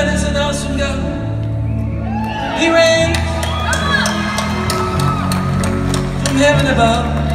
안에서 나왔습니다. He ran from heaven above.